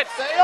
it. Say